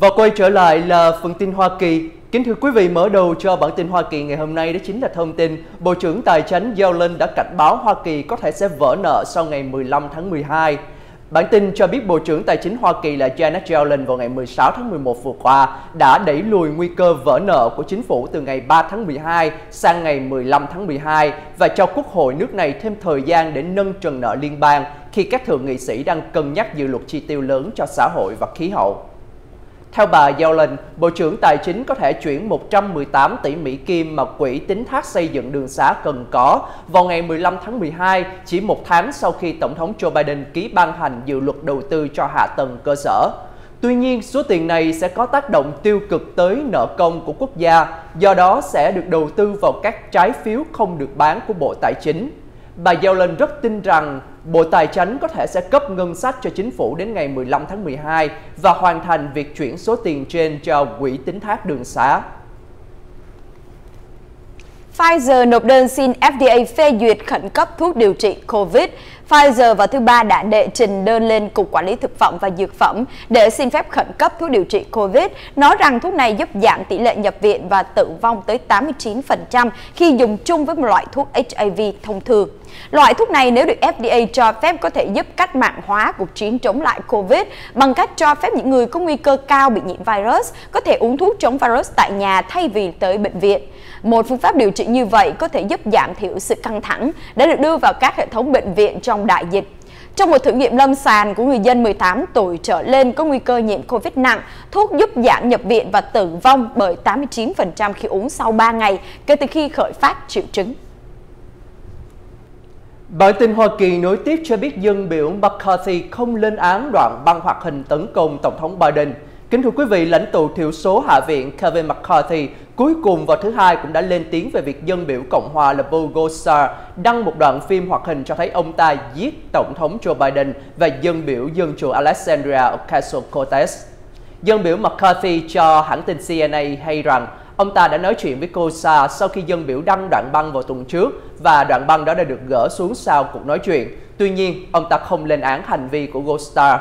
Và quay trở lại là phần tin Hoa Kỳ. Kính thưa quý vị, mở đầu cho bản tin Hoa Kỳ ngày hôm nay đó chính là thông tin Bộ trưởng Tài chính Yellen đã cảnh báo Hoa Kỳ có thể sẽ vỡ nợ sau ngày 15 tháng 12. Bản tin cho biết Bộ trưởng Tài chính Hoa Kỳ là Janet Yellen vào ngày 16 tháng 11 vừa qua đã đẩy lùi nguy cơ vỡ nợ của chính phủ từ ngày 3 tháng 12 sang ngày 15 tháng 12 và cho Quốc hội nước này thêm thời gian để nâng trần nợ liên bang khi các thượng nghị sĩ đang cân nhắc dự luật chi tiêu lớn cho xã hội và khí hậu. Theo bà Yellen, Bộ trưởng Tài chính có thể chuyển 118 tỷ Mỹ Kim mà quỹ tính thác xây dựng đường xá cần có vào ngày 15 tháng 12, chỉ một tháng sau khi Tổng thống Joe Biden ký ban hành dự luật đầu tư cho hạ tầng cơ sở. Tuy nhiên, số tiền này sẽ có tác động tiêu cực tới nợ công của quốc gia, do đó sẽ được đầu tư vào các trái phiếu không được bán của Bộ Tài chính. Bà Yellen rất tin rằng Bộ Tài chính có thể sẽ cấp ngân sách cho chính phủ đến ngày 15 tháng 12 và hoàn thành việc chuyển số tiền trên cho quỹ tính thác đường xá. Pfizer nộp đơn xin FDA phê duyệt khẩn cấp thuốc điều trị COVID. Pfizer vào thứ Ba đã đệ trình đơn lên Cục Quản lý Thực phẩm và Dược phẩm để xin phép khẩn cấp thuốc điều trị COVID, nói rằng thuốc này giúp giảm tỷ lệ nhập viện và tử vong tới 89% khi dùng chung với một loại thuốc HIV thông thường. Loại thuốc này nếu được FDA cho phép có thể giúp cách mạng hóa cuộc chiến chống lại COVID bằng cách cho phép những người có nguy cơ cao bị nhiễm virus có thể uống thuốc chống virus tại nhà thay vì tới bệnh viện. Một phương pháp điều trị như vậy có thể giúp giảm thiểu sự căng thẳng đã được đưa vào các hệ thống bệnh viện trong đại dịch. Trong một thử nghiệm lâm sàng của người dân 18 tuổi trở lên có nguy cơ nhiễm Covid nặng, thuốc giúp giảm nhập viện và tử vong bởi 89% khi uống sau 3 ngày kể từ khi khởi phát triệu chứng. Bản tin Hoa Kỳ nối tiếp cho biết dân biểu McCarthy không lên án đoạn băng hoạt hình tấn công Tổng thống Biden. Kính thưa quý vị, lãnh tụ thiểu số Hạ viện Kevin McCarthy cuối cùng vào thứ hai cũng đã lên tiếng về việc dân biểu Cộng hòa là Bogosar đăng một đoạn phim hoạt hình cho thấy ông ta giết Tổng thống Joe Biden và dân biểu Dân chủ Alexandria Ocasio-Cortez. Dân biểu McCarthy cho hãng tin CNA hay rằng ông ta đã nói chuyện với cô Sa sau khi dân biểu đăng đoạn băng vào tuần trước và đoạn băng đó đã được gỡ xuống sau cuộc nói chuyện. Tuy nhiên, ông ta không lên án hành vi của Gostar.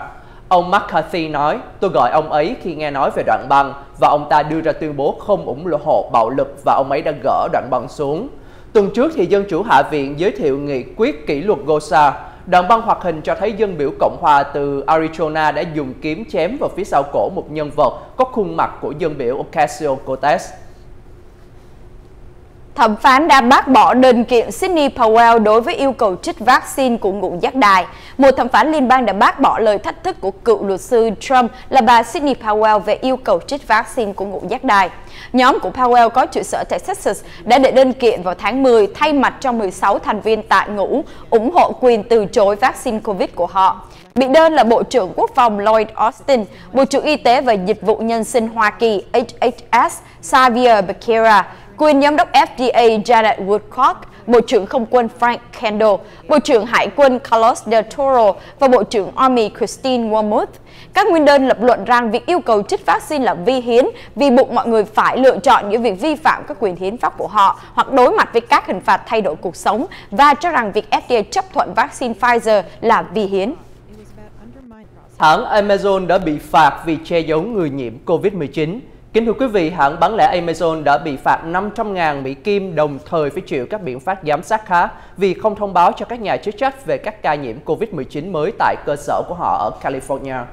Ông McCarthy nói, tôi gọi ông ấy khi nghe nói về đoạn băng và ông ta đưa ra tuyên bố không ủng hộ bạo lực và ông ấy đã gỡ đoạn băng xuống. Tuần trước thì Dân chủ Hạ viện giới thiệu nghị quyết kỷ luật GOSA. Đoạn băng hoạt hình cho thấy dân biểu Cộng hòa từ Arizona đã dùng kiếm chém vào phía sau cổ một nhân vật có khuôn mặt của dân biểu Ocasio-Cortez. Thẩm phán đã bác bỏ đơn kiện Sydney Powell đối với yêu cầu trích vaccine của ngũ giác đài. Một thẩm phán liên bang đã bác bỏ lời thách thức của cựu luật sư Trump là bà Sydney Powell về yêu cầu trích vaccine của ngũ giác đài. Nhóm của Powell có trụ sở tại Texas đã đệ đơn kiện vào tháng 10 thay mặt cho 16 thành viên tại ngũ ủng hộ quyền từ chối vaccine COVID của họ. Bị đơn là Bộ trưởng Quốc phòng Lloyd Austin, Bộ trưởng Y tế và Dịch vụ Nhân sinh Hoa Kỳ HHS Xavier Becerra, quyền giám đốc FDA Janet Woodcock, Bộ trưởng Không quân Frank Kendall, Bộ trưởng Hải quân Carlos del Toro và Bộ trưởng Army Christine Wormuth. Các nguyên đơn lập luận rằng việc yêu cầu trích vaccine là vi hiến vì buộc mọi người phải lựa chọn những việc vi phạm các quyền hiến pháp của họ hoặc đối mặt với các hình phạt thay đổi cuộc sống và cho rằng việc FDA chấp thuận vaccine Pfizer là vi hiến. Hãng Amazon đã bị phạt vì che giấu người nhiễm COVID-19. Kính thưa quý vị, hãng bán lẻ Amazon đã bị phạt 500.000 Mỹ Kim đồng thời phải chịu các biện pháp giám sát khác vì không thông báo cho các nhà chức trách về các ca nhiễm COVID-19 mới tại cơ sở của họ ở California.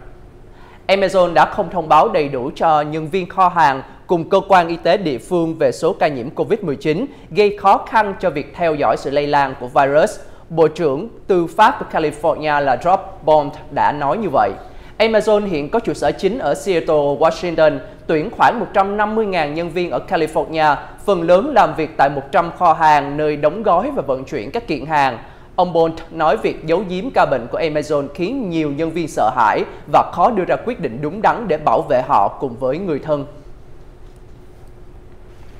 Amazon đã không thông báo đầy đủ cho nhân viên kho hàng cùng cơ quan y tế địa phương về số ca nhiễm COVID-19, gây khó khăn cho việc theo dõi sự lây lan của virus. Bộ trưởng Tư pháp của California là Rob Bond đã nói như vậy. Amazon hiện có trụ sở chính ở Seattle, Washington, tuyển khoảng 150.000 nhân viên ở California, phần lớn làm việc tại 100 kho hàng nơi đóng gói và vận chuyển các kiện hàng. Ông Bolt nói việc giấu giếm ca bệnh của Amazon khiến nhiều nhân viên sợ hãi và khó đưa ra quyết định đúng đắn để bảo vệ họ cùng với người thân.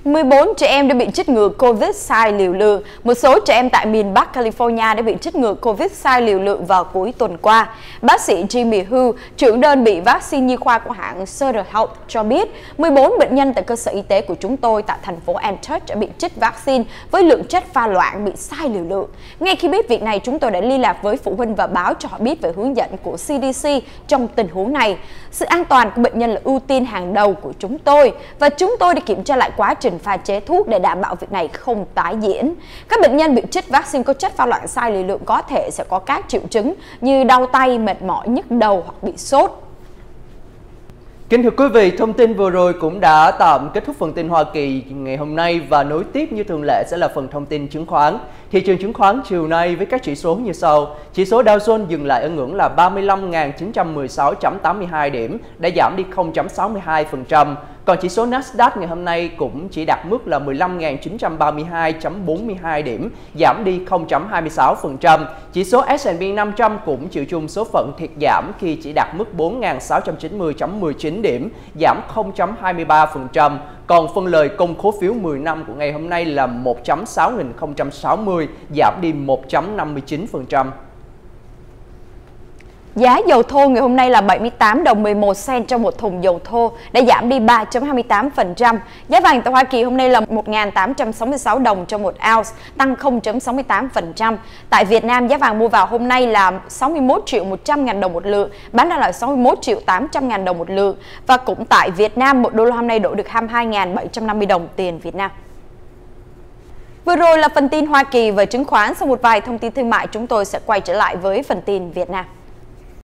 14 trẻ em đã bị chích ngừa Covid sai liều lượng. Một số trẻ em tại miền Bắc California đã bị chích ngừa Covid sai liều lượng vào cuối tuần qua. Bác sĩ Jimmy Hu, trưởng đơn bị vaccine nhi khoa của hãng Sutter Health cho biết 14 bệnh nhân tại cơ sở y tế của chúng tôi tại thành phố Antioch đã bị chích vaccine với lượng chất pha loãng bị sai liều lượng. Ngay khi biết việc này, chúng tôi đã liên lạc với phụ huynh và báo cho họ biết về hướng dẫn của CDC trong tình huống này. Sự an toàn của bệnh nhân là ưu tiên hàng đầu của chúng tôi và chúng tôi đã kiểm tra lại quá trình pha chế thuốc để đảm bảo việc này không tái diễn. Các bệnh nhân bị chích vaccine có chất pha loãng sai liều lượng có thể sẽ có các triệu chứng như đau tay, mệt mỏi, nhức đầu hoặc bị sốt. Kính thưa quý vị, thông tin vừa rồi cũng đã tạm kết thúc phần tin Hoa Kỳ ngày hôm nay và nối tiếp như thường lệ sẽ là phần thông tin chứng khoán. Thị trường chứng khoán chiều nay với các chỉ số như sau. Chỉ số Dow Jones dừng lại ở ngưỡng là 35.916.82 điểm, đã giảm đi 0.62%. Còn chỉ số Nasdaq ngày hôm nay cũng chỉ đạt mức là 15.932.42 điểm, giảm đi 0.26%. Chỉ số S&P 500 cũng chịu chung số phận thiệt giảm khi chỉ đạt mức 4.690.19 điểm, giảm 0.23%. Còn phân lời công khố phiếu 10 năm của ngày hôm nay là 1.6060, giảm đi 1.59%. Giá dầu thô ngày hôm nay là 78 đồng 11 cent trong một thùng dầu thô, đã giảm đi 3.28%. Giá vàng tại Hoa Kỳ hôm nay là 1.866 đồng cho một ounce, tăng 0.68%. Tại Việt Nam, giá vàng mua vào hôm nay là 61 triệu 100 ngàn đồng một lượng, bán ra là 61 triệu 800 ngàn đồng một lượng. Và cũng tại Việt Nam, một đô la hôm nay đổi được 22.750 đồng tiền Việt Nam. Vừa rồi là phần tin Hoa Kỳ về chứng khoán. Sau một vài thông tin thương mại, chúng tôi sẽ quay trở lại với phần tin Việt Nam.